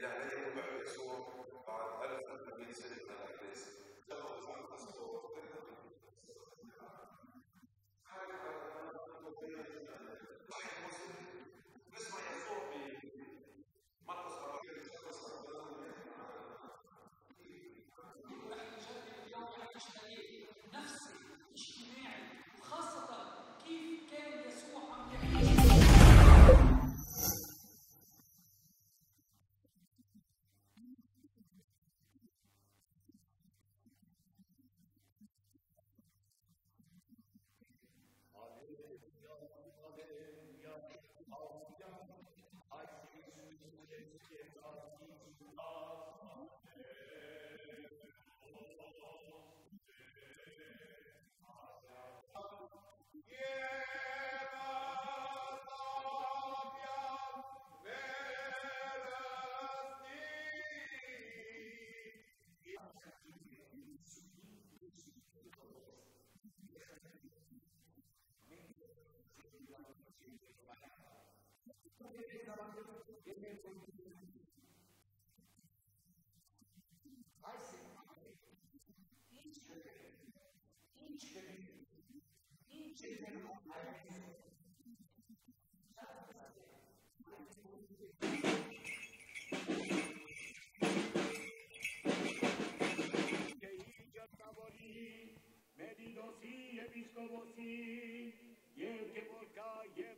Gracias. et omnia in te, o Pater, et omnia in in te, o Pater, et omnia in te, o in te, o Pater, et omnia te, o Pater, Medidosí, episkoposí, je